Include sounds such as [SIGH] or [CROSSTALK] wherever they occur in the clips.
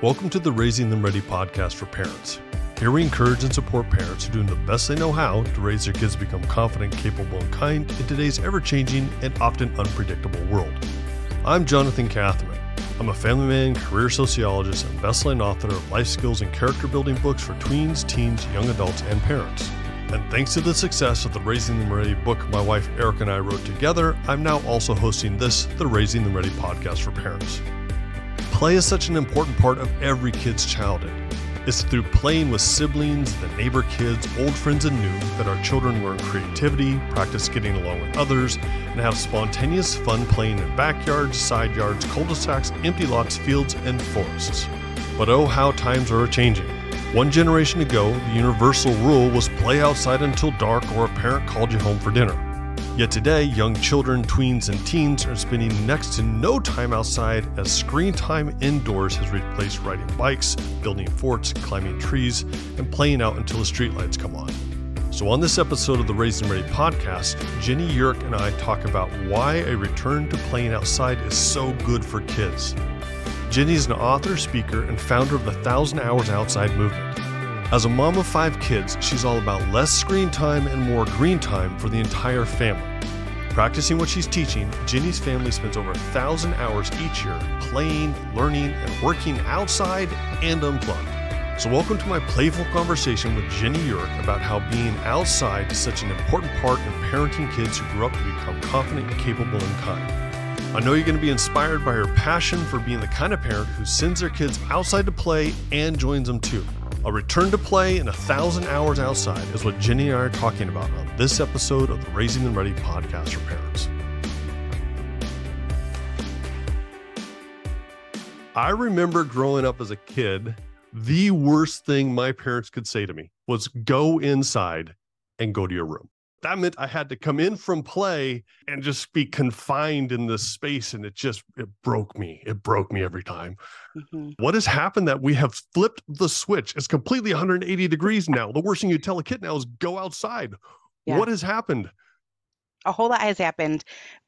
Welcome to the Raising Them Ready podcast for parents. Here we encourage and support parents who are doing the best they know how to raise their kids to become confident, capable, and kind in today's ever changing and often unpredictable world. I'm Jonathan Catherman. I'm a family man, career sociologist, and bestselling author of life skills and character building books for tweens, teens, young adults, and parents. And thanks to the success of the Raising Them Ready book my wife Eric and I wrote together, I'm now also hosting this, the Raising Them Ready podcast for parents. Play is such an important part of every kid's childhood. It's through playing with siblings, the neighbor kids, old friends, and new that our children learn creativity, practice getting along with others, and have spontaneous fun playing in backyards, side yards, cul de sacs, empty lots, fields, and forests. But oh, how times are changing. One generation ago, the universal rule was play outside until dark or a parent called you home for dinner. Yet today, young children, tweens, and teens are spending next to no time outside as screen time indoors has replaced riding bikes, building forts, climbing trees, and playing out until the streetlights come on. So, on this episode of the Raised and Ready podcast, Ginny Yurich and I talk about why a return to playing outside is so good for kids. Ginny is an author, speaker, and founder of the Thousand Hours Outside movement. As a mom of five kids, she's all about less screen time and more green time for the entire family. Practicing what she's teaching, Ginny's family spends over a thousand hours each year playing, learning, and working outside and unplugged. So, welcome to my playful conversation with Ginny Yurich about how being outside is such an important part in parenting kids who grew up to become confident, capable, and kind. I know you're going to be inspired by her passion for being the kind of parent who sends their kids outside to play and joins them too. A return to play and a thousand hours outside is what Ginny and I are talking about on this episode of the Raising Them Ready podcast for parents. I remember growing up as a kid, the worst thing my parents could say to me was go inside and go to your room that meant I had to come in from play and just be confined in this space. And it just, it broke me. It broke me every time. Mm-hmm. What has happened that we have flipped the switch? It's completely 180 degrees now. The worst thing you tell a kid now is go outside. Yeah. What has happened? A whole lot has happened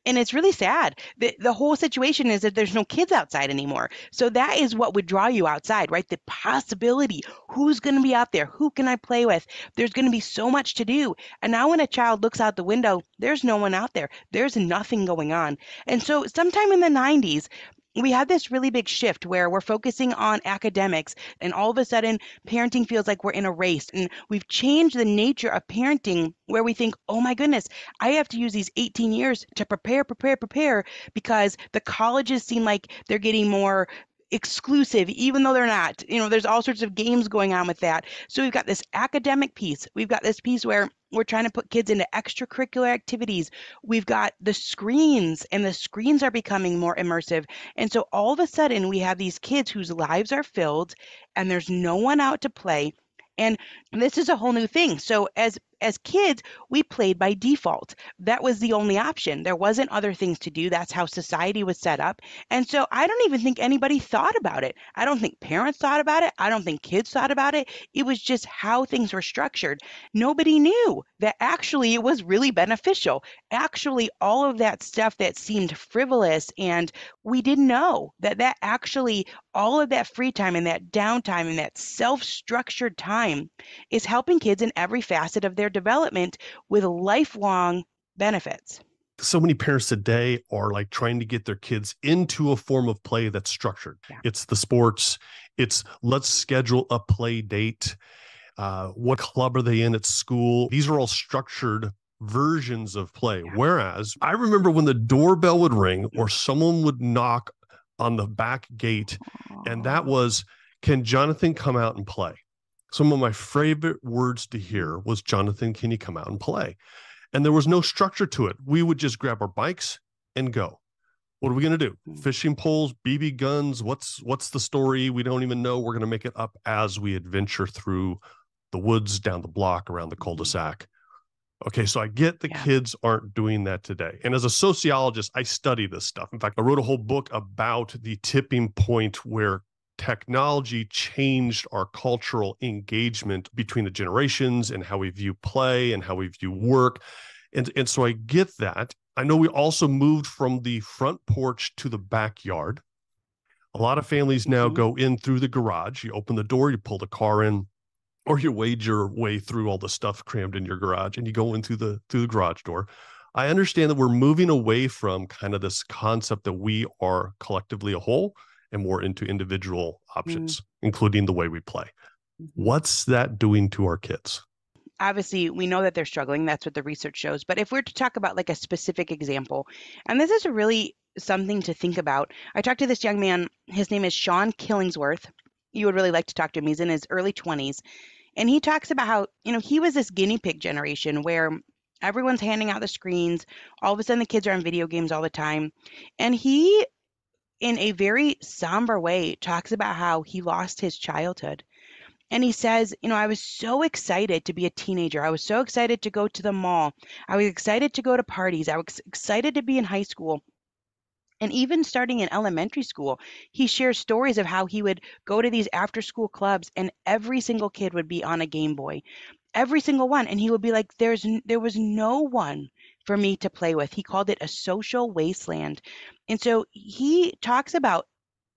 and it's really sad. The, the whole situation is that there's no kids outside anymore. So that is what would draw you outside right? The possibility who's going to be out there? Who can i play with? There's going to be so much to do. And now when a child looks out the window there's no one out there. There's nothing going on. And so sometime in the 90s we had this really big shift where we're focusing on academics and all of a sudden parenting feels like we're in a race and we've changed the nature of parenting where we think oh my goodness i have to use these 18 years to prepare prepare prepare because the colleges seem like they're getting more exclusive, even though they're not. You know, there's all sorts of games going on with that. So we've got this academic piece. We've got this piece where we're trying to put kids into extracurricular activities. We've got the screens, and the screens are becoming more immersive. And so all of a sudden, we have these kids whose lives are filled, and there's no one out to play. And this is a whole new thing. So as as kids, we played by default. That was the only option. There wasn't other things to do. That's how society was set up. And so I don't even think anybody thought about it. I don't think parents thought about it. I don't think kids thought about it. It was just how things were structured. Nobody knew that actually it was really beneficial. Actually, all of that stuff that seemed frivolous and we didn't know that that actually all of that free time and that downtime and that self-structured time is helping kids in every facet of their development with lifelong benefits. So many parents today are like trying to get their kids into a form of play that's structured. Yeah. It's the sports, it's let's schedule a play date. Uh, what club are they in at school? These are all structured versions of play. Yeah. Whereas I remember when the doorbell would ring or someone would knock on the back gate, Aww. and that was, Can Jonathan come out and play? Some of my favorite words to hear was jonathan can you come out and play? And there was no structure to it. We would just grab our bikes and go. What are we going to do? Hmm. fishing poles bb guns what's what's the story? We don't even know. We're going to make it up as we adventure through the woods down the block around the cul-de-sac. Okay so i get the yeah. kids aren't doing that today. And as a sociologist i study this stuff. In fact i wrote a whole book about the tipping point where technology changed our cultural engagement between the generations and how we view play and how we view work. And, and so I get that. I know we also moved from the front porch to the backyard. A lot of families now Mhm. go in through the garage. You open the door, you pull the car in, or you wade your way through all the stuff crammed in your garage and you go in through the through the garage door. I understand that we're moving away from kind of this concept that we are collectively a whole and more into individual options, including the way we play. Mhm. What's that doing to our kids? obviously we know that they're struggling. That's what the research shows. But if we're to talk about like a specific example and this is really something to think about i talked to this young man. His name is sean killingsworth. You would really like to talk to him. He's in his early 20s and he talks about how you know he was this guinea pig generation where everyone's handing out the screens. All of a sudden the kids are on video games all the time. And he in a very somber way talks about how he lost his childhood and he says, You know, I was so excited to be a teenager. I was so excited to go to the mall. I was excited to go to parties. I was excited to be in high school. And even starting in elementary school, he shares stories of how he would go to these after school clubs and every single kid would be on a Game Boy. Every single one. And he would be like, There's there was no one for me to play with. He called it a social wasteland. And so he talks about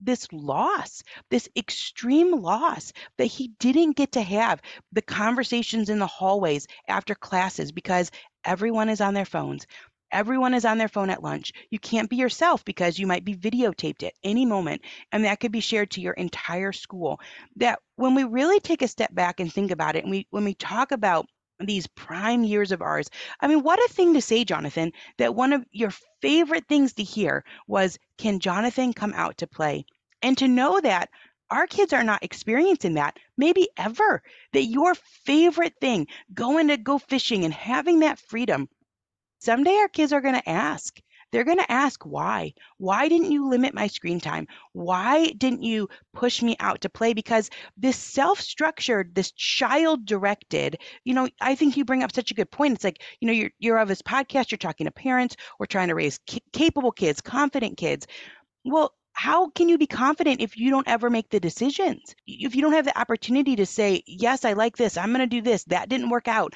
this loss, this extreme loss that he didn't get to have the conversations in the hallways after classes because everyone is on their phones. Everyone is on their phone at lunch. You can't be yourself because you might be videotaped at any moment, and that could be shared to your entire school. That when we really take a step back and think about it, and we when we talk about these prime years of ours, I mean, what a thing to say, Jonathan, that one of your favorite things to hear was, Can Jonathan come out to play? And to know that our kids are not experiencing that, maybe ever, that your favorite thing, going to go fishing and having that freedom, someday our kids are going to ask. They're going to ask why. Why didn't you limit my screen time? Why didn't you push me out to play? Because this self structured, this child directed, you know, I think you bring up such a good point. It's like, you know, you're, you're of this podcast, you're talking to parents, we're trying to raise ca- capable kids, confident kids. Well, how can you be confident if you don't ever make the decisions? If you don't have the opportunity to say, yes, I like this, I'm going to do this, that didn't work out,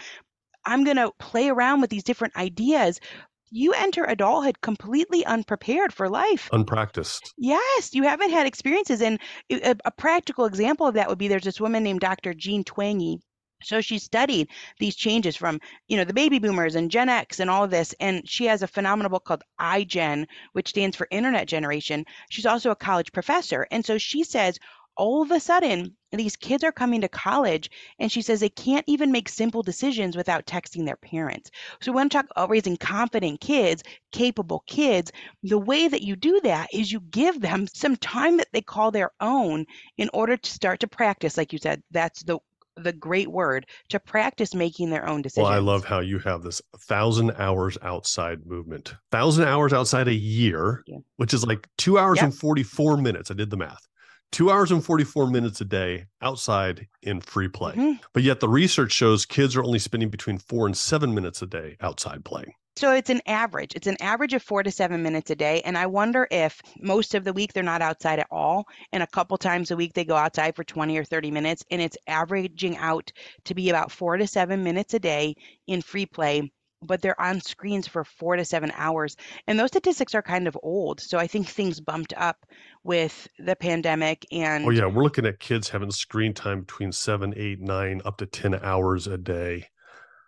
I'm going to play around with these different ideas. You enter adulthood completely unprepared for life. Unpracticed. Yes, you haven't had experiences. And a, a practical example of that would be there's this woman named Dr. Jean Twenge. So she studied these changes from, you know, the baby boomers and Gen X and all of this. And she has a phenomenal book called iGen, which stands for Internet Generation. She's also a college professor. And so she says, all of a sudden, these kids are coming to college, and she says they can't even make simple decisions without texting their parents. So, when I talk about raising confident kids, capable kids, the way that you do that is you give them some time that they call their own in order to start to practice. Like you said, that's the the great word to practice making their own decisions. Well, I love how you have this thousand hours outside movement, thousand hours outside a year, Yeah. which is like two hours Yep. and 44 minutes. I did the math. Two hours and 44 minutes a day outside in free play. Mhm. But yet the research shows kids are only spending between four and seven minutes a day outside playing. So it's an average. It's an average of four to seven minutes a day. And I wonder if most of the week they're not outside at all. And a couple times a week they go outside for 20 or 30 minutes. And it's averaging out to be about four to seven minutes a day in free play. But they're on screens for four to seven hours. And those statistics are kind of old. So I think things bumped up with the pandemic oh, and Oh, yeah. We're looking at kids having screen time between seven, eight, nine, up to 10 hours a day.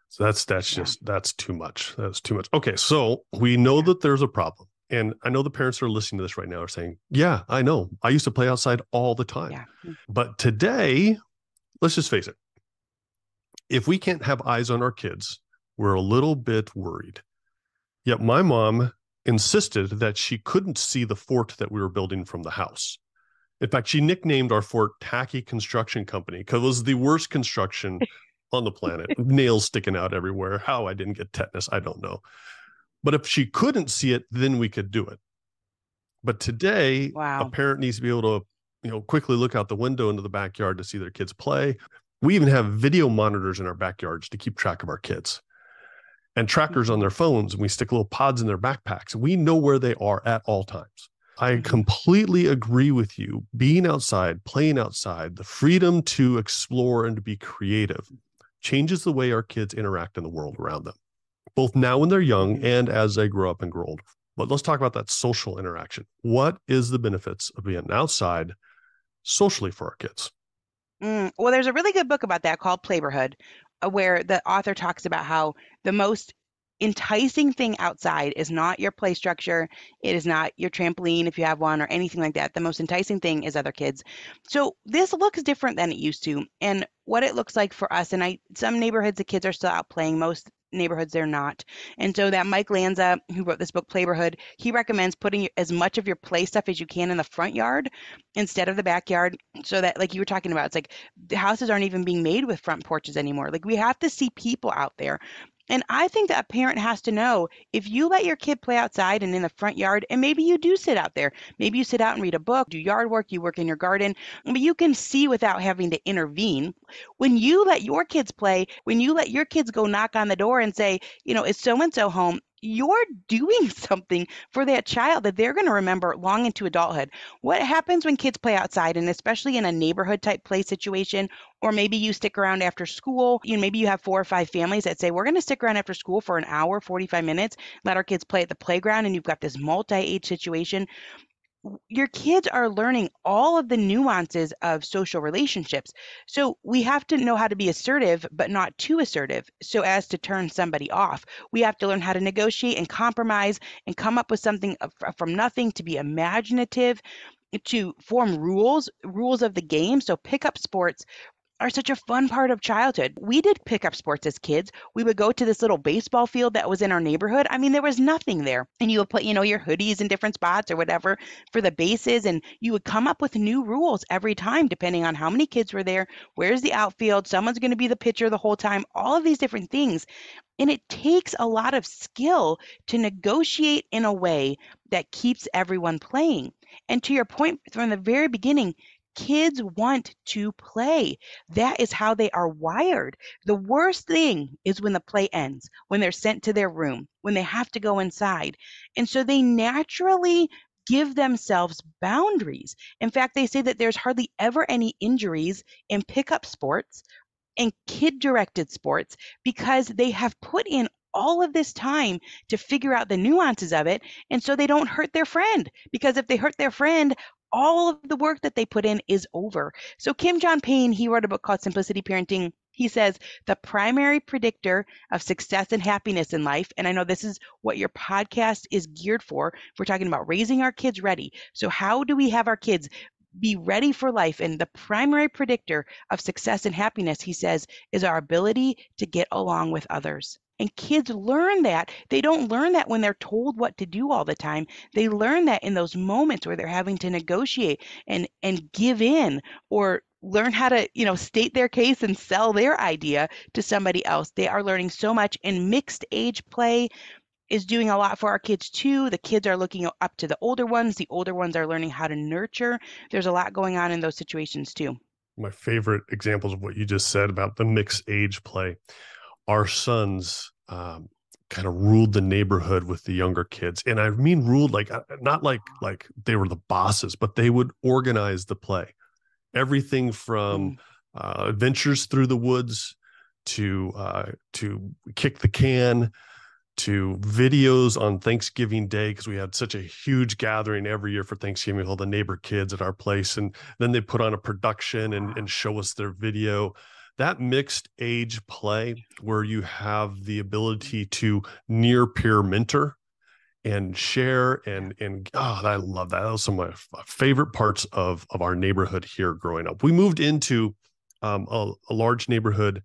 So that's that's Yeah. just that's too much. That's too much. Okay, so we know Yeah. that there's a problem. And I know the parents are listening to this right now are saying, Yeah, I know. I used to play outside all the time. yeah. Hmm. But today, let's just face it. If we can't have eyes on our kids, we're a little bit worried. Yet my mom insisted that she couldn't see the fort that we were building from the house. In fact, she nicknamed our fort Tacky Construction Company because it was the worst construction [LAUGHS] on the planet. Nails sticking out everywhere. How I didn't get tetanus, I don't know. But if she couldn't see it, then we could do it. But today, Wow. a parent needs to be able to, you know, quickly look out the window into the backyard to see their kids play. We even have video monitors in our backyards to keep track of our kids and trackers on their phones. And we stick little pods in their backpacks. We know where they are at all times. I Mhm. completely agree with you. Being outside, playing outside, the freedom to explore and to be creative changes the way our kids interact in the world around them, both now when they're young Mhm. and as they grow up and grow older. But let's talk about that social interaction. What is the benefits of being outside socially for our kids? Mm, well, there's a really good book about that called Playborhood, where the author talks about how the most enticing thing outside is not your play structure. It is not your trampoline if you have one or anything like that. The most enticing thing is other kids. So this looks different than it used to. And what it looks like for us, and I some neighborhoods the kids are still out playing. Most neighborhoods they're not. And so that Mike Lanza, who wrote this book Playborhood, he recommends putting as much of your play stuff as you can in the front yard instead of the backyard so that like you were talking about it's like the houses aren't even being made with front porches anymore. Like we have to see people out there. And I think that a parent has to know if you let your kid play outside and in the front yard, and maybe you do sit out there, maybe you sit out and read a book, do yard work, you work in your garden, but you can see without having to intervene. When you let your kids play, when you let your kids go knock on the door and say, you know, is so and so home? You're doing [LAUGHS] something for that child that they're going to remember long into adulthood. What happens when kids play outside, and especially in a neighborhood type play situation, or maybe you stick around after school? You know, maybe you have four or five families that say, We're going to stick around after school for an hour, 45 minutes, let our kids play at the playground, and you've got this multi age situation your kids are learning all of the nuances of social relationships. So we have to know how to be assertive, but not too assertive so as to turn somebody off. We have to learn how to negotiate and compromise and come up with something from nothing to be imaginative to form rules rules of the game so pick up sports are such a fun part of childhood. We did pick up sports as kids. We would go to this little baseball field that was in our neighborhood. I mean, there was nothing there. And you would put, you know, your hoodies in different spots or whatever for the bases. And you would come up with new rules every time, depending on how many kids were there. Where's the outfield? Someone's going to be the pitcher the whole time. All of these different things. And it takes a lot of skill to negotiate in a way that keeps everyone playing. And to your point from the very beginning, Kids want to play. That is how they are wired. The worst thing is when the play ends, when they're sent to their room, when they have to go inside. And so they naturally give themselves boundaries. In fact, they say that there's hardly ever any injuries in pickup sports and kid directed sports because they have put in all of this time to figure out the nuances of it. And so they don't hurt their friend because if they hurt their friend, all of the work that they put in is over. So Kim John Payne, he wrote a book called Simplicity Parenting. He says the primary predictor of success and happiness in life, and I know this is what your podcast is geared for. We're talking about raising our kids ready. So how do we have our kids be ready for life. And the primary predictor of success and happiness, he says, is our ability to get along with others. And kids learn that. They don't learn that when they're told what to do all the time. They learn that in those moments where they're having to negotiate and and give in or learn how to, you know, state their case and sell their idea to somebody else. They are learning so much in mixed age play is doing a lot for our kids too. The kids are looking up to the older ones. The older ones are learning how to nurture. There's a lot going on in those situations too. My favorite examples of what you just said about the mixed age play our sons um, kind of ruled the neighborhood with the younger kids. And i mean ruled like uh, not like like they were the bosses but they would organize the play. Everything from mm. uh, adventures through the woods to uh, to kick the can to videos on Thanksgiving Day because we had such a huge gathering every year for Thanksgiving with all the neighbor kids at our place, and then they put on a production and, and show us their video that mixed age play where you have the ability to near peer mentor and share and and God, I love that. That was some of my favorite parts of of our neighborhood here growing up. We moved into um, a, a large neighborhood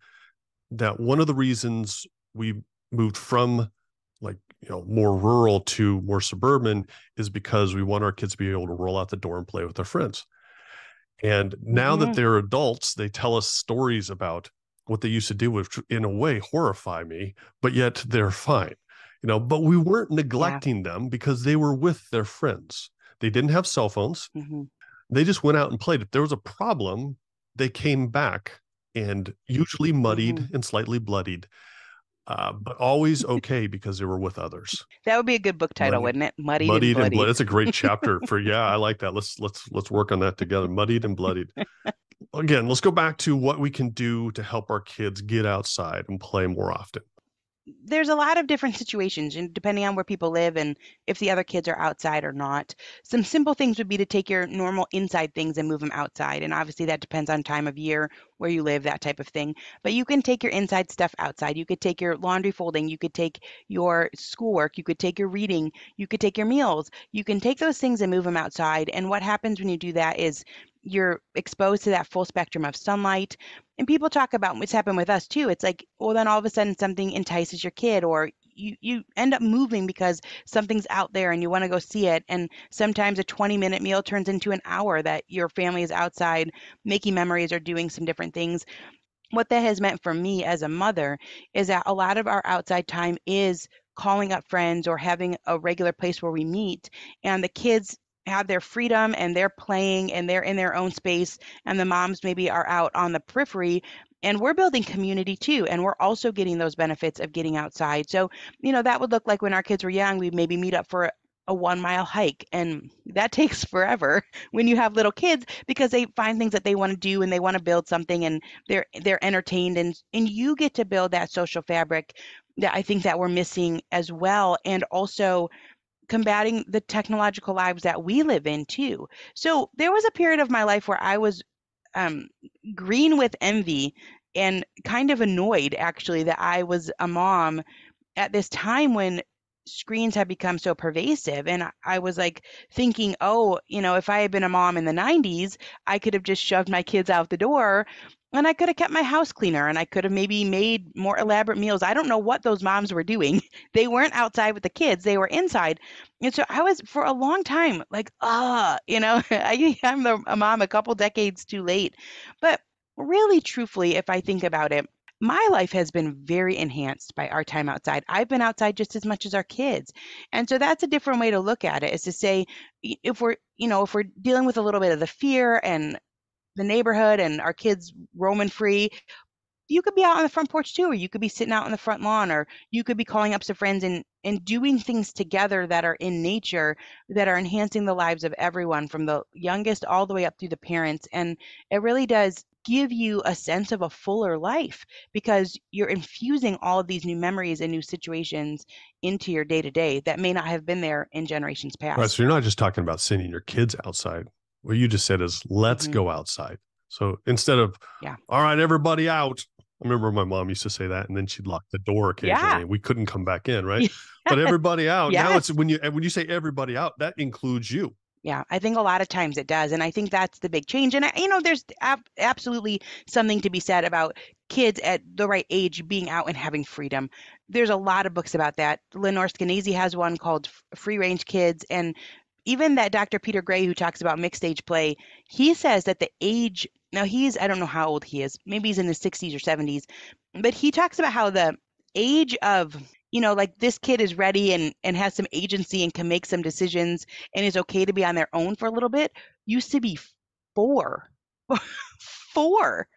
that one of the reasons we moved from like you know more rural to more suburban is because we want our kids to be able to roll out the door and play with their friends and now mm-hmm. that they're adults, they tell us stories about what they used to do, which in a way horrify me, but yet they're fine. You know, but we weren't neglecting yeah. them because they were with their friends. They didn't have cell phones. Mm-hmm. They just went out and played. If there was a problem, they came back and usually muddied mm-hmm. and slightly bloodied uh, but always okay because they were with others. That would be a good book title, Muddied, wouldn't it? Muddied, Muddied and, and bloodied. That's a great chapter for [LAUGHS] yeah, I like that. Let's let's let's work on that together. Muddied and bloodied. Again, let's go back to what we can do to help our kids get outside and play more often. There's a lot of different [LAUGHS] situations and depending on where people live and if the other kids are outside or not. Some simple things would be to take your normal inside things and move them outside. And obviously that depends on time of year, where you live, that type of thing. But you can take your inside stuff outside. You could take your laundry folding, you could take your schoolwork, you could take your reading, you could take your meals. You can take those things and move them outside. And what happens when you do that is you're exposed to that full spectrum of sunlight. And people talk about what's happened with us too. It's like, well, then all of a sudden something entices your kid, or you you end up moving because something's out there and you want to go see it. And sometimes a 20 minute meal turns into an hour that your family is outside making memories or doing some different things. What that has meant for me as a mother is that a lot of our outside time is calling up friends or having a regular place where we meet and the kids have their freedom and they're playing and they're in their own space and the moms maybe are out on the periphery and we're building community too and we're also getting those benefits of getting outside. So you know that would look like when our kids were young we'd maybe meet up for a one mile hike and that [LAUGHS] takes forever when you have little kids because they find things that they want to do and they want to build something and they're they're entertained and and you get to build that social fabric that I think that we're missing as well and also combating the technological lives that we live in too. So there was a period of my life where I was um, green with envy and kind of annoyed actually that I was a mom at this time when screens had become so pervasive and I was like thinking, oh, you know, if I had been a mom in the 90s, I could have just shoved my kids out the door and I could have kept my house cleaner and I could have maybe made more elaborate meals. I don't know what those moms were doing. [LAUGHS] They weren't outside with the kids, they were inside. And so I was for a long time like, ah, you know, [LAUGHS] I, I'm the, a mom a couple decades too late. But really, truthfully, if I think about it, my life has been very enhanced by our time outside. I've been outside just as much as our kids. And so that's a different way to look at it is to say if we're, you know, if we're dealing with a little bit of the fear and the neighborhood and our kids roaming free you could be out on the front porch too or you could be sitting out on the front lawn or you could be calling up some friends and and doing things together that are in nature that are enhancing the lives of everyone from the youngest all the way up through the parents and it really does give you a sense of a fuller life because you're infusing all of these new memories and new situations into your day to day that may not have been there in generations past. Right. So you're not just talking about sending your kids outside what you just said is let's mm-hmm. go outside. So instead of yeah, all right, everybody out. I remember my mom used to say that, and then she'd lock the door occasionally. Yeah. We couldn't come back in, right? [LAUGHS] but everybody out. Yes. Now it's when you when you say everybody out, that includes you. Yeah, I think a lot of times it does, and I think that's the big change. And you know, there's ab- absolutely something to be said about kids at the right age being out and having freedom. There's a lot of books about that. Lenore Skenazy has one called Free Range Kids, and even that Dr. Peter Gray, who talks about mixed age play, he says that the age, now he's, I don't know how old he is, maybe he's in his 60s or 70s, but he talks about how the age of, you know, like this kid is ready and, and has some agency and can make some decisions and is okay to be on their own for a little bit used to be four. [LAUGHS] four.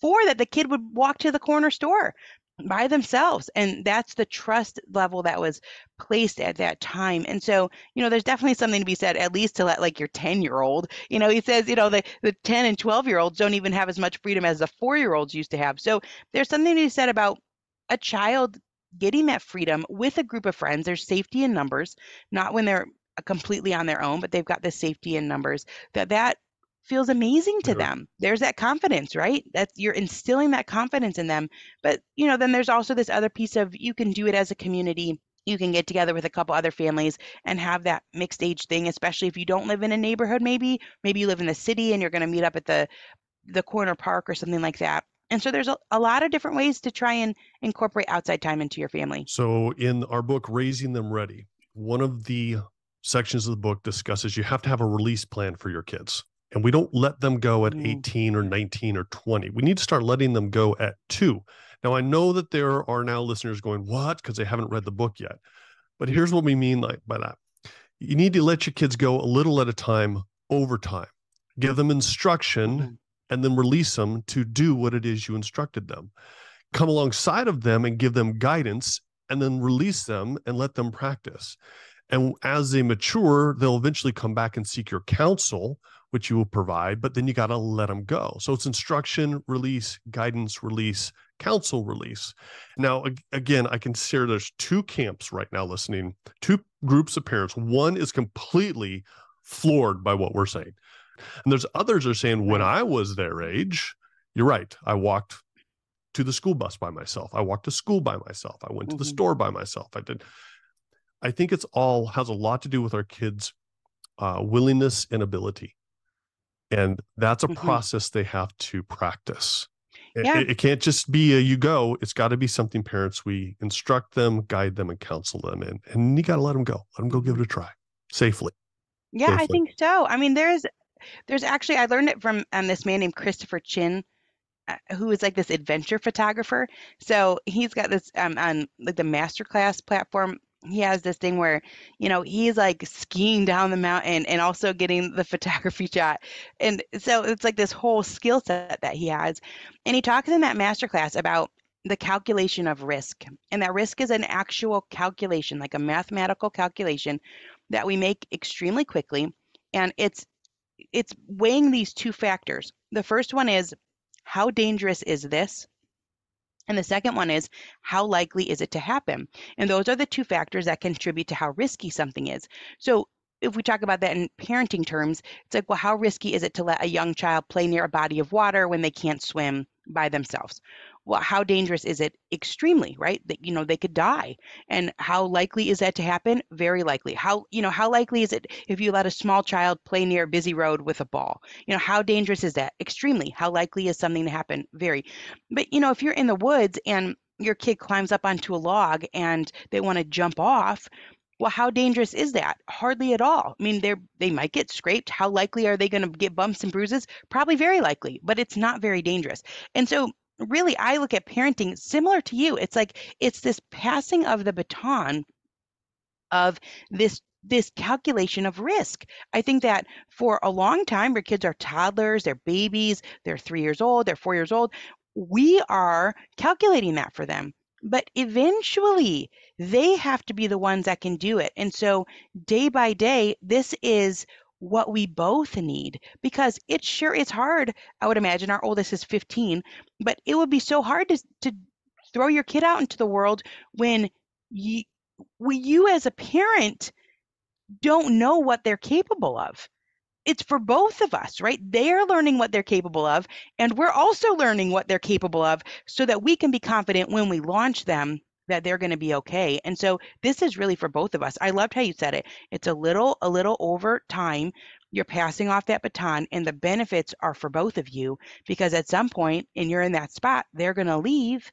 Four that the kid would walk to the corner store by themselves and that's the trust level that was placed at that time and so you know there's definitely something to be said at least to let like your 10 year old you know he says you know the, the 10 and 12 year olds don't even have as much freedom as the four year olds used to have so there's something to be said about a child getting that freedom with a group of friends there's safety in numbers not when they're completely on their own but they've got the safety in numbers that that feels amazing to them. There's that confidence, right? That you're instilling that confidence in them. But, you know, then there's also this other piece of you can do it as a community. You can get together with a couple other families and have that mixed age thing, especially if you don't live in a neighborhood maybe, maybe you live in the city and you're going to meet up at the the corner park or something like that. And so there's a, a lot of different ways to try and incorporate outside time into your family. So in our book Raising Them Ready, one of the sections of the book discusses you have to have a release plan for your kids and we don't let them go at mm. 18 or 19 or 20. We need to start letting them go at two. Now, I know that there are now listeners going, What? Because they haven't read the book yet. But here's what we mean like, by that you need to let your kids go a little at a time over time, give them instruction, mm. and then release them to do what it is you instructed them. Come alongside of them and give them guidance, and then release them and let them practice. And as they mature, they'll eventually come back and seek your counsel which you will provide, but then you got to let them go. So it's instruction, release, guidance, release, counsel, release. Now, again, I can share there's two camps right now listening, two groups of parents. One is completely floored by what we're saying. And there's others are saying, when I was their age, you're right. I walked to the school bus by myself. I walked to school by myself. I went to the mm-hmm. store by myself. I did. I think it's all has a lot to do with our kids' uh, willingness and ability, and that's a mm-hmm. process they have to practice. Yeah. It, it, can't just be a you go. It's got to be something parents we instruct them, guide them, and counsel them, and and you got to let them go. Let them go give it a try safely. Yeah, safely. I think so. I mean, there's there's actually I learned it from um, this man named Christopher Chin uh, who is like this adventure photographer. So he's got this um, on like the masterclass platform. He has this thing where, you know, he's like skiing down the mountain and also getting the [LAUGHS] photography shot. And so it's like this whole skill set that he has. And he talks in that masterclass about the calculation of risk. And that risk is an actual calculation, like a mathematical calculation that we make extremely quickly. And it's it's weighing these two factors. The first one is how dangerous is this? And the second one is how likely is it to happen? And those are the two factors that contribute to how risky something is. So if we talk about that in parenting terms, it's like, well, how risky is it to let a young child play near a body of water when they can't swim by themselves? well how dangerous is it extremely right? That you know they could die. And how likely is that to happen? Very likely. How you know how likely is it if you let a small child play near a busy road with a ball? You know how dangerous is that? Extremely. How likely is something to happen? Very. But you know if you're in the woods and your kid climbs up onto a log and they want to jump off well how dangerous is that hardly at all i mean they're they might get scraped how likely are they going to get bumps and bruises probably very likely but it's not very dangerous and so really I look at parenting similar to you. It's like it's this passing of the baton of this this calculation of risk. I think that for a long time, your kids are toddlers, they're babies, they're three years old, they're four years old. We are calculating that for them. But eventually, they have to be the ones that can do it. And so, day by day, this is what we both need because it sure is hard. I would imagine our oldest is 15, but it would be so hard to, to throw your kid out into the world when you, when you as a parent don't know what they're capable of. It's for both of us, right? They're learning what they're capable of, and we're also learning what they're capable of so that we can be confident when we launch them that they're going to be okay. And so this is really for both of us. I loved how you said it. It's a little a little over time you're passing off that baton and the benefits are for both of you because at some point and you're in that spot, they're going to leave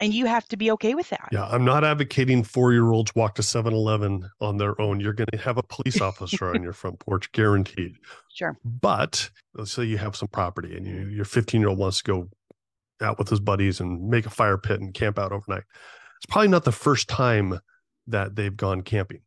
and you have to be okay with that. Yeah, I'm not advocating 4-year-olds walk to 7-Eleven on their own. You're going to have a police [LAUGHS] officer on your front porch guaranteed. Sure. But let's say you have some property and you, your 15-year-old wants to go out with his buddies and make a fire pit and camp out overnight it's probably not the first time that they've gone camping.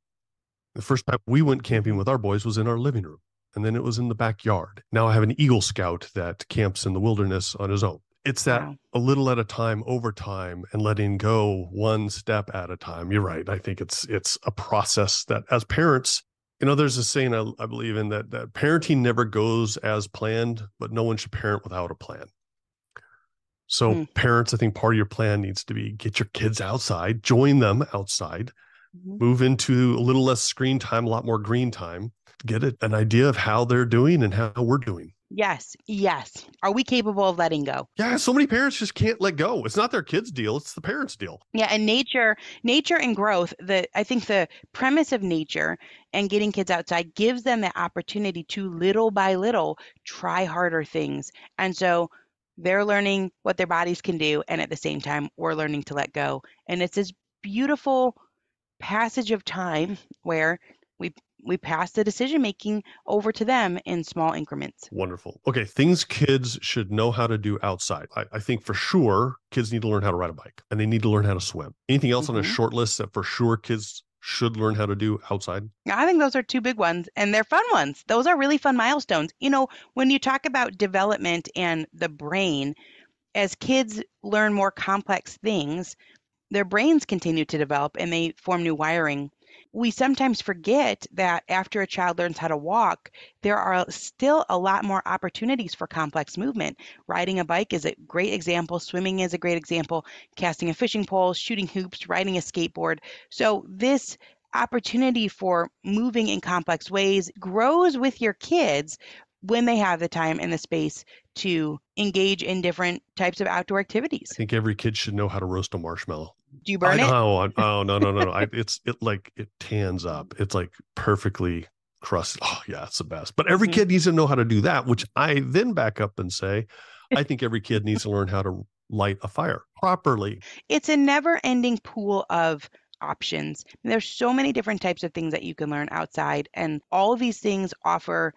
The first time we went camping with our boys was in our living room, and then it was in the backyard. Now I have an Eagle Scout that camps in the wilderness on his own. It's that wow. a little at a time over time and letting go one step at a time. You're right. I think it's it's a process that as parents, you know, there's a saying I, I believe in that that parenting never goes as planned, but no one should parent without a plan. So, mm. parents, I think part of your plan needs to be get your kids outside, join them outside, mm-hmm. move into a little less screen time, a lot more green time, get it, an idea of how they're doing and how we're doing. Yes, yes. Are we capable of letting go? Yeah, so many parents just can't let go. It's not their kids' deal, it's the parents' deal. Yeah, and nature, nature and growth, the I think the premise of nature and getting kids outside gives them the opportunity to little by little try harder things. And so they're learning what their bodies can do and at the same time we're learning to let go and it's this beautiful passage of time where we pass the decision making over to them in small increments wonderful okay things kids should know how to do outside I, I, think for sure kids need to learn how to ride a bike and they need to learn how to swim anything else mm-hmm. on a mm-hmm. short list that for sure kids should learn how to do outside? I think those are two big ones and they're fun ones. Those are really fun milestones. You know, when you talk about development and the brain, as kids learn more complex things, their brains continue to develop and they form new wiring. We sometimes forget that after a child learns how to walk, there are still a lot more opportunities for complex movement. Riding a bike is a great example, swimming is a great example, casting a fishing pole, shooting hoops, riding a skateboard. So, this opportunity for moving in complex ways grows with your kids when they have the time and the space to engage in different types of outdoor activities. I think every kid should know how to roast a marshmallow. Do you burn I it? know. I- [LAUGHS] Oh no, no, no, no. I, it's it like it tans up. It's like perfectly crusted. Oh yeah, it's the best. But every Mhm. kid needs to know how to do that, which I then back up and say, I think every kid needs to learn how to light a fire properly. It's a never ending pool of options. There's so many different types of things that you can learn outside, and all of these things offer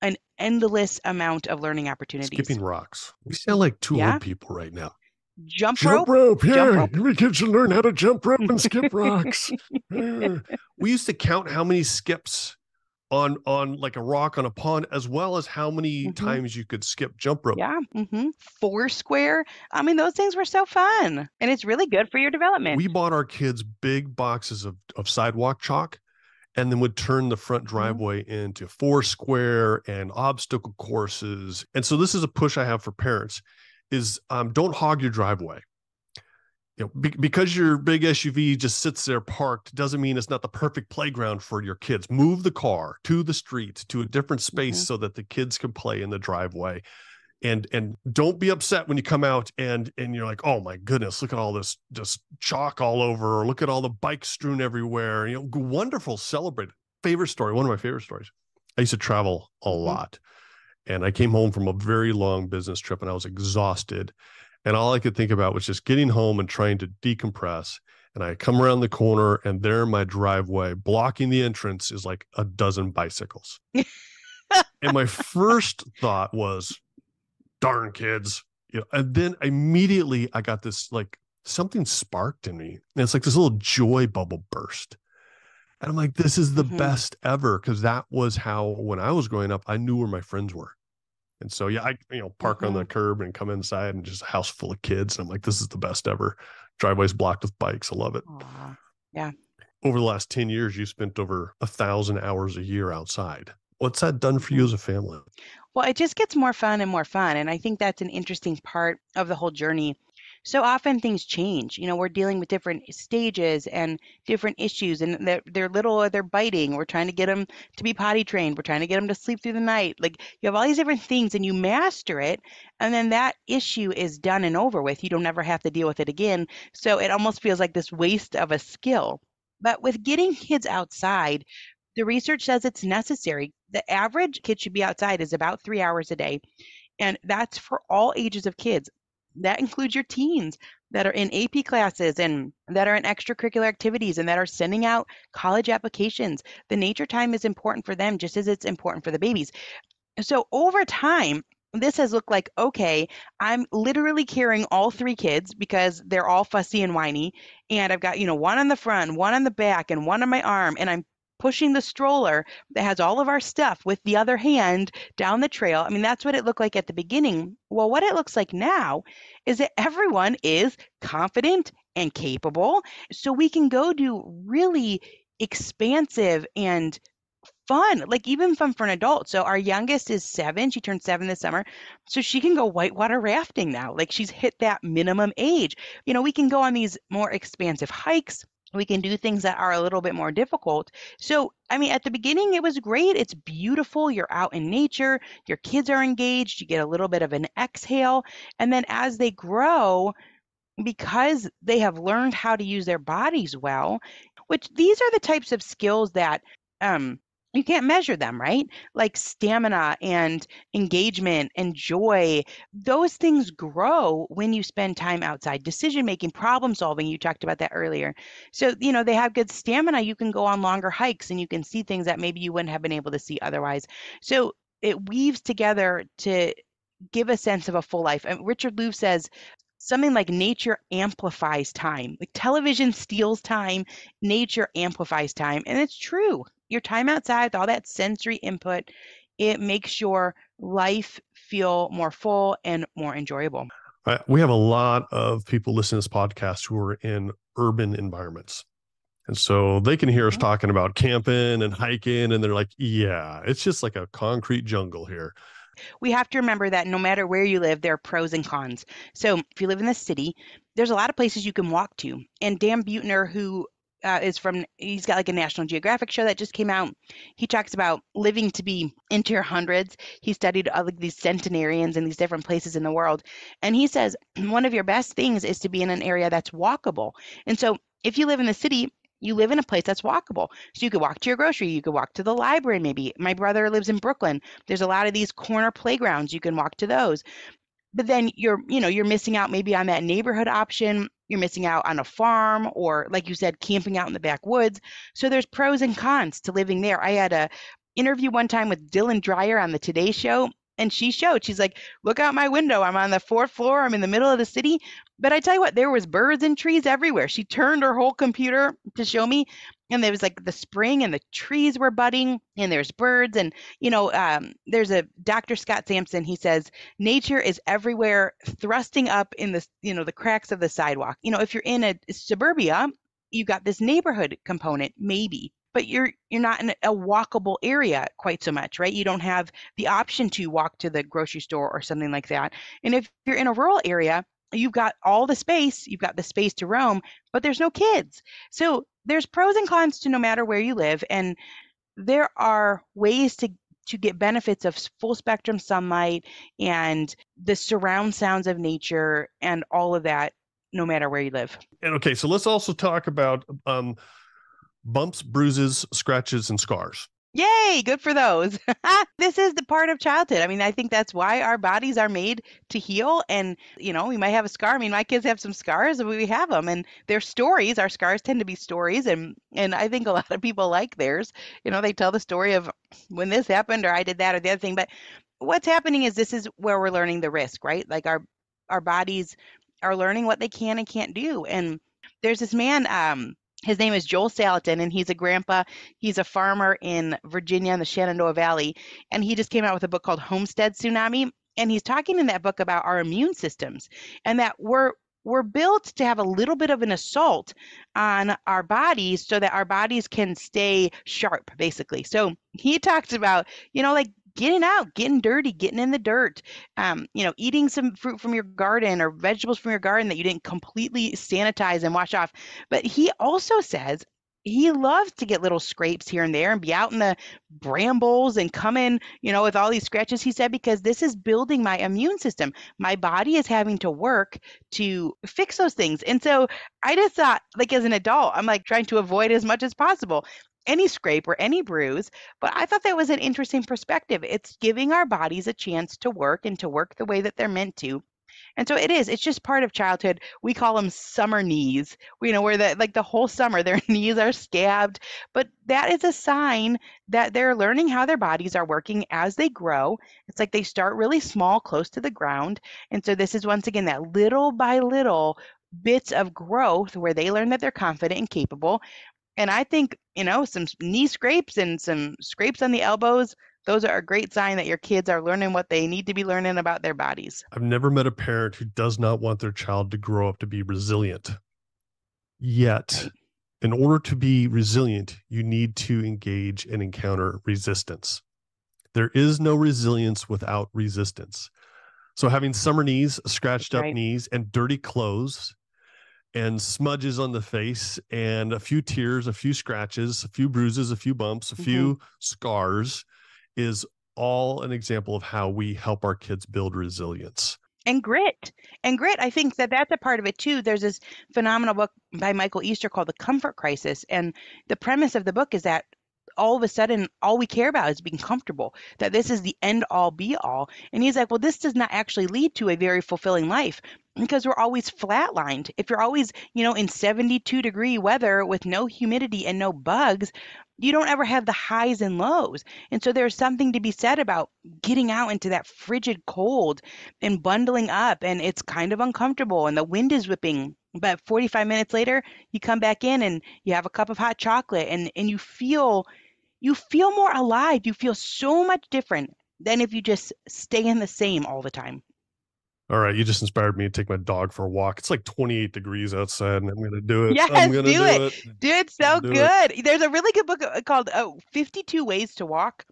an endless amount of learning opportunities. Skipping rocks. We sound like two Yeah. old people right now. Jump, Jump rope. rope, yeah. Jump rope. Every kid should learn how to jump rope and skip [LAUGHS] rocks. We used to count how many skips on on like a rock on a pond, as well as how many Mhm. times you could skip jump rope. Yeah. hmm square. I mean, those things were so fun, and it's really good for your development. We bought our kids big boxes of, of sidewalk chalk and then would turn the front Mm-hmm. driveway into square and obstacle courses. And so this is a push I have for parents is um, don't hog your driveway. You know, be- because your big SUV just sits there parked doesn't mean it's not the perfect playground for your kids. Move the car to the street to a different space Mhm. so that the kids can play in the driveway and and don't be upset when you come out and and you're like oh my goodness look at all this just chalk all over or look at all the bikes strewn everywhere you know wonderful celebrate favorite story one of my favorite stories i used to travel a Mhm. lot and i came home from a very long business trip and i was exhausted. And all i could think about was just getting home and trying to decompress. And i come around the corner and there in my driveway blocking the entrance is like a dozen bicycles. [LAUGHS] And my first thought was darn kids. You know and then immediately i got this like something sparked in me. And it's like this little joy bubble burst. And i'm like this is the Mhm. best ever because that was how when i was growing up i knew where my friends were and so yeah i you know park on the curb and come inside and just a house full of kids and i'm like this is the best ever driveways blocked with bikes i love it Yeah. over the last 10 years you spent over a thousand hours a year outside what's that done for you Mhm. as a family Well, it just gets more fun and more fun. And I think that's an interesting part of the whole journey. So often things change. You know, we're dealing with different stages and different issues, and they're, they're little or they're biting. We're trying to get them to be potty trained. We're trying to get them to sleep through the night. Like you have all these different things, and you master it. And then that issue is done and over with. You don't ever have to deal with it again. So it almost feels like this waste of a skill. But with getting kids outside, the research says it's necessary. The average kid should be outside is about three hours a day. And that's for all ages of kids. That includes your teens that are in AP classes and that are in extracurricular activities and that are sending out college applications. The nature time is important for them just as it's important for the babies. So over time, this has looked like okay, I'm literally carrying all three kids because they're all fussy and whiny. And I've got, you know, one on the front, one on the back, and one on my arm. And I'm pushing the stroller that has all of our stuff with the other hand down the trail. I mean, that's what it looked like at the beginning. Well, what it looks like now is that everyone is confident and capable. So we can go do really expansive and fun, like even fun for an adult. So our youngest is seven. She turned seven this summer. So she can go whitewater rafting now. Like she's hit that minimum age. You know, we can go on these more expansive hikes. We can do things that are a little bit more difficult. So, I mean, at the beginning, it was great. It's beautiful. You're out in nature, your kids are engaged, you get a little bit of an exhale. And then as they grow, because they have learned how to use their bodies well, which these are the types of skills that um, you can't measure them, right? Like stamina and engagement and joy. Those things grow when you spend time outside. Decision making, problem solving, you talked about that earlier. So, you know, they have good stamina. You can go on longer hikes and you can see things that maybe you wouldn't have been able to see otherwise. So it weaves together to give a sense of a full life. And Richard Louv says, something like nature amplifies time. Like television steals time, nature amplifies time. And it's true. Your time outside, with all that sensory input, it makes your life feel more full and more enjoyable. Uh, we have a lot of people listening to this podcast who are in urban environments. And so they can hear us Mhm. talking about camping and hiking, and they're like, yeah, it's just like a concrete jungle here. we have to remember that no matter where you live, there are pros and cons. So if you live in the city, there's a lot of places you can walk to. And Dan Buettner, who uh, is from, he's got like a National Geographic show that just came out. He talks about living to be into your hundreds. He studied all of these centenarians in these different places in the world. And he says [CLEARS THROAT] one of your best things is to be in an area that's walkable. And so if you live in the city, you live in a place that's walkable. So you could walk to your grocery, you could walk to the library maybe. My brother lives in Brooklyn. There's a lot of these corner playgrounds. You can walk to those. But then you're, you know, you're missing out maybe on that neighborhood option. You're missing out on a farm or like you said camping out in the backwoods. So there's pros and cons to living there. I had a interview one time with Dylan Dreyer on the Today show and she showed she's like look out my window i'm on the fourth floor i'm in the middle of the city. But i tell you what there was birds and trees everywhere. She turned her whole computer to show me and there was like the spring and the trees were budding and there's birds and you know um, there's a dr scott sampson he says nature is everywhere thrusting up in the you know the cracks of the sidewalk. You know if you're in a suburbia you got this neighborhood component maybe but you're you're not in a walkable area quite so much right? You don't have the option to walk to the grocery store or something like that. And if you're in a rural area you've got all the space you've got the space to roam but there's no kids. So there's pros and cons to no matter where you live and there are ways to to get benefits of full spectrum sunlight and the surround sounds of nature and all of that no matter where you live. And okay, so let's also talk about um, bumps, bruises, scratches, and scars. Yay, good for those. [LAUGHS] this is the part of childhood. I mean, I think that's why our bodies are made to heal. And, you know, we might have a scar. I mean, my kids have some scars, and we have them, and they're stories. Our scars tend to be stories. And, and I think a [LAUGHS] lot of people like theirs. You know, they tell the story of when this happened, or I did that, or the other thing. But what's happening is this is where we're learning the risk, right? Like our, our bodies are learning what they can and can't do. And there's this man, um, his name is Joel Salatin, and he's a grandpa. He's a farmer in Virginia in the Shenandoah Valley. And he just came out with a book called Homestead Tsunami. And he's talking in that book about our immune systems and that we're we're built to have a little bit of an assault on our bodies so that our bodies can stay sharp, basically. So he talks about, you know, like getting out, getting dirty, getting in the dirt, um, you know, eating some fruit from your garden or vegetables from your garden that you didn't completely sanitize and wash off. But he also says he loves to get little scrapes here and there and be out in the brambles and come in, you know, with all these scratches, he said, because this is building my immune system. My body is having to work to fix those things. And so I just thought, like, as an adult, I'm like trying to avoid as much as possible any scrape or any bruise. But I thought that was an interesting perspective. It's giving our bodies a chance to work and to work the way that they're meant to. And so it is. It's just part of childhood. We call them summer knees. You know, where the like the whole summer [LAUGHS] their knees are scabbed, but that is a sign that they're learning how their bodies are working as they grow. It's like they start really small, close to the ground, and so this is once again that little by little bits of growth where they learn that they're confident and capable. And I think, you know, some knee scrapes and some scrapes on the elbows, those are a great sign that your kids are learning what they need to be learning about their bodies. I've never met a parent who does not want their child to grow up to be resilient. Yet, Right. in order to be resilient, you need to engage and encounter resistance. There is no resilience without resistance. So, having summer knees, scratched up Right. knees, and dirty clothes, and smudges on the face, and a few tears, a few scratches, a few bruises, a few bumps, a few mm-hmm. scars is all an example of how we help our kids build resilience. and grit and grit i think that that's a part of it too. There's this phenomenal book by michael easter called the comfort crisis and the premise of the book is that all of a sudden all we care about is being comfortable that this is the end all be all. And he's like well this does not actually lead to a very fulfilling life because we're always flatlined. If you're always you know in 72 degree weather with no humidity and no bugs you don't ever have the highs and lows. And so there's something to be said about getting out into that frigid cold and bundling up and it's kind of uncomfortable and the wind is whipping. But 45 minutes later you come back in and you have a cup of hot chocolate and and you feel you feel more alive. You feel so much different than if you just stay in the same all the time All right, you just inspired me to take my dog for a walk. It's like 28 degrees outside, and I'm going to do it. Yes, I'm gonna do do it. it. Dude, it's so Do it. good. There's a really good book uh, called uh, 52 Ways to Walk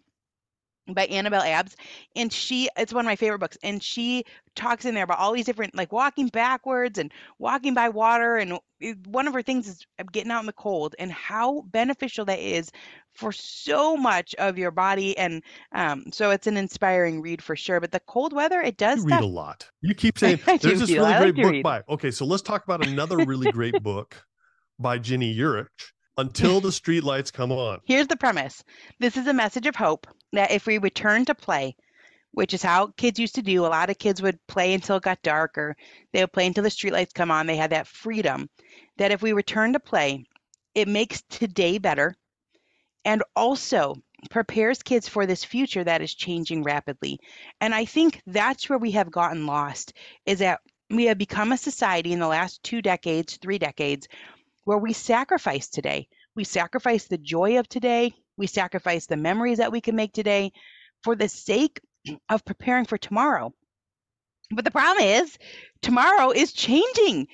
by Annabelle Abbs. And she, it's one of my favorite books. And she talks in there about all these different, like walking backwards and walking by water. And one of her things is uh, getting out in the cold and how beneficial that is for so much of your body. And um, so it's an inspiring read for sure. But the cold weather, it does You read a lot. You keep [LAUGHS] saying there's this really lot. I like great book read. by. Okay, so let's talk about another really great book by Ginny Yurich. Until [LAUGHS] the streetlights come on. Here's the premise this is a message of hope that if we return to play, which is how kids used to do, a lot of kids would play until it got dark or they would play until the streetlights come on. They had that freedom. That if we return to play, it makes today better and also prepares kids for this future that is changing rapidly. And I think that's where we have gotten lost is that we have become a society in the last two decades, three decades, where we sacrifice today. We sacrifice the joy of today. We sacrifice the memories that we can make today for the sake [CLEARS THROAT] of preparing for tomorrow. But the problem is, tomorrow is changing.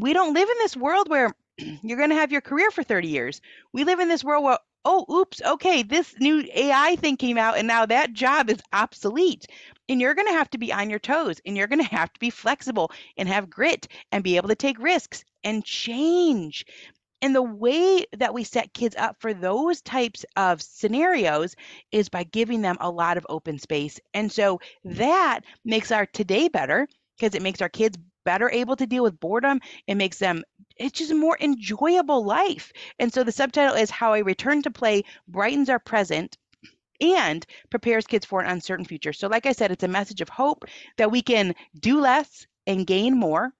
We don't live in this world where [CLEARS THROAT] you're going to have your career for 30 years. We live in this world where, oh, oops, okay, this new AI thing came out and now that job is obsolete. And you're going to have to be on your toes and you're going to have to be flexible and have grit and be able to take risks and change. And the way that we set kids up for those types of scenarios is by giving them a lot of open space. And so mm. that makes our today better because it makes our kids better able to deal with boredom. It makes them, it's just a more enjoyable life. And so the subtitle is How a Return to Play Brightens Our Present and prepares kids for an uncertain future. So, like I said, it's a message of hope that we can do less and gain more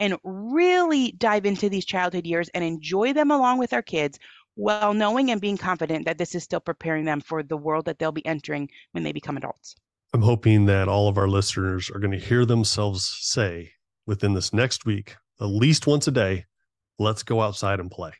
and really dive into these childhood years and enjoy them along with our kids while knowing and being confident that this is still preparing them for the world that they'll be entering when they become adults. I'm hoping that all of our listeners are going to hear themselves say within this next week, at least once a day, let's go outside and play.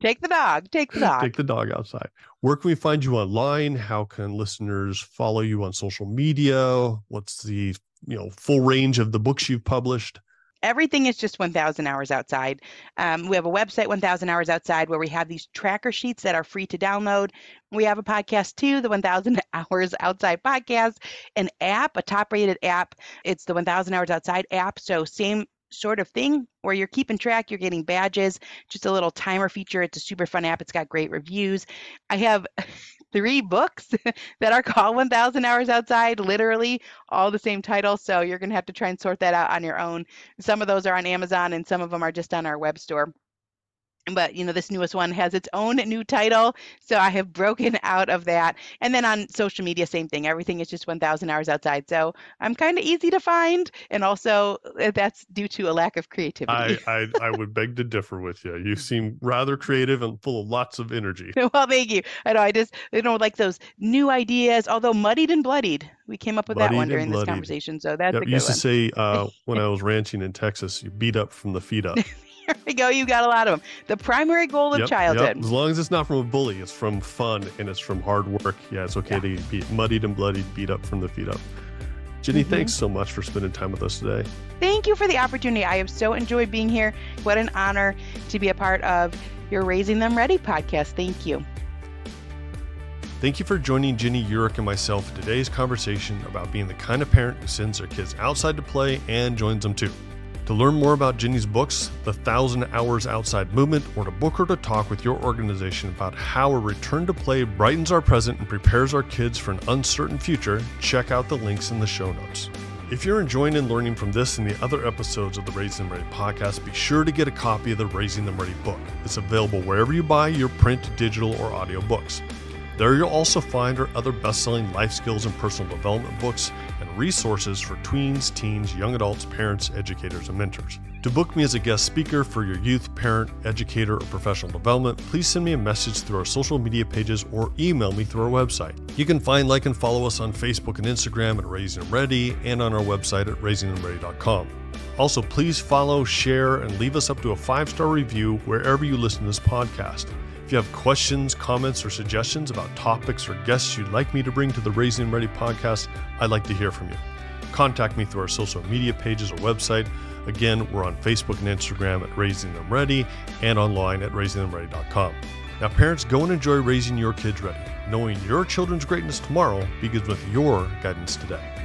Take the dog, take the dog. Take the dog outside. Where can we find you online? How can listeners follow you on social media? What's the you know full range of the books you've published? everything is just 1000 hours outside um, we have a website 1000 hours outside where we have these tracker sheets that are free to download we have a podcast too the 1000 [LAUGHS] hours outside podcast an app a top rated app it's the 1000 hours outside app so same sort of thing where you're keeping track you're getting badges just a little timer feature it's a super fun app it's got great reviews. I have [LAUGHS] three books [LAUGHS] that are called 1000 hours outside literally all the same title so you're going to have to try and sort that out on your own. Some of those are on amazon and some of them are just on our web store but you know this newest one has its own new title so i have broken [LAUGHS] out of that and then on social media same thing everything is just 1000 hours outside so i'm kind of easy to find and also uh, that's due to a lack of I, creativity I [LAUGHS] I would beg to differ with you. You seem rather creative and full of lots of energy. [LAUGHS] well thank you i know i just you know like those new ideas although muddied and bloodied we came up with that one during this bloodied. conversation so that's Yep, a good used one to say uh, when I was ranching in Texas, you beat up from the feet up. There we go. You got a lot of them. The primary goal of Yep, yep. childhood. As long as it's not from a bully, it's from fun and it's from hard work. Yeah, it's okay to be muddied and bloodied, beat up from the feet up. Ginny, Mhm. thanks so much for spending time with us today. Thank you for the opportunity. I have so enjoyed being here. What an honor to be a part of your Raising Them Ready podcast. Thank you. Thank you for joining Ginny Yurich and myself in today's conversation about being the kind of parent who sends their kids outside to play and joins them too. To learn more about Ginny's books, The Thousand Hours Outside Movement, or to book her to talk with your organization about how a return to play brightens our present and prepares our kids for an uncertain future, check out the links in the show notes. If you're enjoying and learning from this and the other episodes of the Raising Them Ready podcast, be sure to get a copy of the Raising Them Ready book. It's available wherever you buy your print, digital, or audio books. There you'll also find our other best selling life skills and personal development books resources for tweens, teens, young adults, parents, educators, and mentors. To book me as a guest speaker for your youth, parent, educator, or professional development, please send me a message through our social media pages or email me through our website. You can find, like, and follow us on Facebook and Instagram at Raising Them Ready and on our website at raisingthemready.com. Also, please follow, share, and leave us up to a five star review wherever you listen to this podcast. If you have questions, comments, or suggestions about topics or guests you'd like me to bring to the Raising Ready podcast, I'd like to hear from you. contact me through our social media pages or website. Again, we're on Facebook and Instagram at Raising Them Ready and online at raisingthemready.com. Now, parents, go and enjoy raising your kids ready, knowing your children's greatness tomorrow begins with your guidance today.